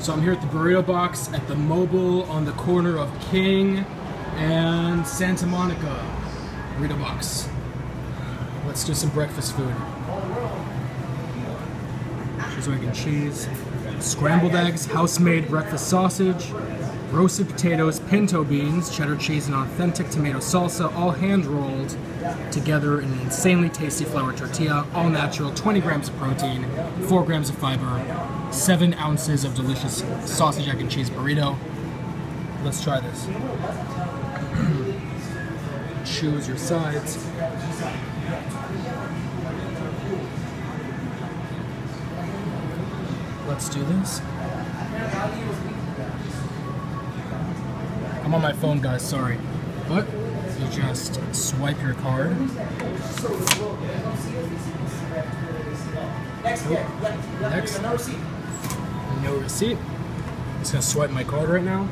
So I'm here at the Burrito Box at the Mobil on the corner of King and Santa Monica. Burrito Box. Let's do some breakfast food. Egg, and cheese. Scrambled eggs, house-made breakfast sausage, roasted potatoes, pinto beans, cheddar cheese, and authentic tomato salsa, all hand-rolled together in an insanely tasty flour tortilla, all natural, 20 grams of protein, 4 grams of fiber, 7 ounces of delicious sausage, egg, and cheese burrito. Let's try this. Choose your sides. Let's do this. I'm on my phone, guys, sorry. But you just swipe your card. Next. Oh, no receipt. Just gonna swipe my card right now.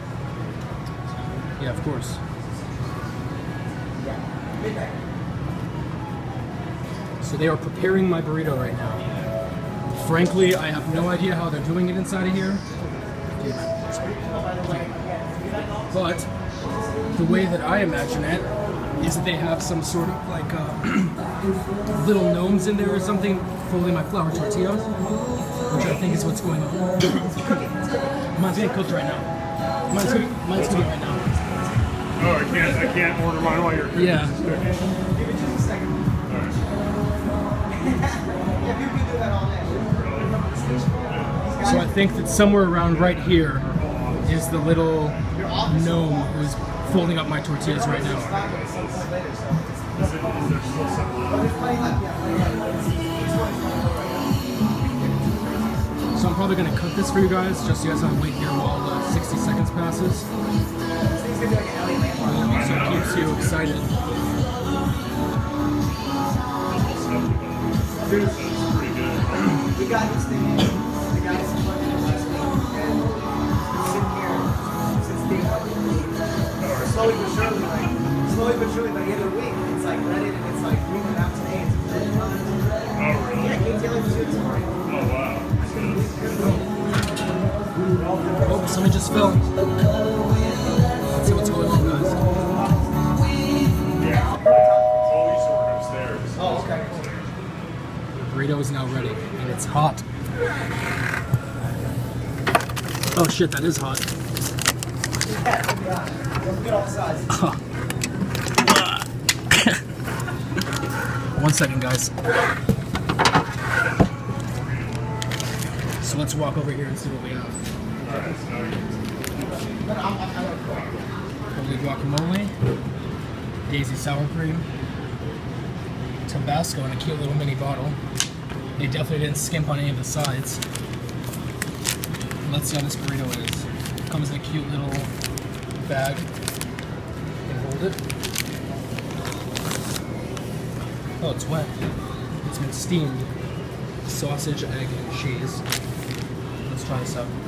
Yeah, of course. So they are preparing my burrito right now. Frankly, I have no idea how they're doing it inside of here. But the way that I imagine it is that they have some sort of like uh, little gnomes in there or something folding my flour tortillas, which I think is what's going on. Mine's getting cooked right now. Mine's cooking, mine's cooking right now. Oh, I can't. I can't order mine while you're cooking. Yeah. So I think that somewhere around right here is the little gnome who's folding up my tortillas right now. So I'm probably gonna cook this for you guys, just so you guys don't wait here while the 60 seconds passes. Um, so it keeps you excited. Oh, somebody just fell. Let's see what's going on, guys. Yeah. Oh, okay. The burrito is now ready, and it's hot. Oh shit, that is hot. One second, guys. So let's walk over here and see what we have. Holy guacamole, Daisy sour cream, Tabasco in a cute little mini bottle. They definitely didn't skimp on any of the sides. Let's see how this burrito is. Comes in a cute little bag. Can hold it. Oh, it's wet. It's been steamed. Sausage, egg, and cheese. Let's try this out.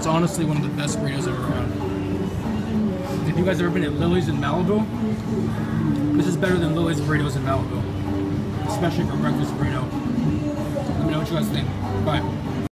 That's honestly one of the best burritos I've ever had. If you guys ever been at Lily's in Malibu, this is better than Lily's burritos in Malibu. Especially for breakfast burrito. Let me know what you guys think. Bye.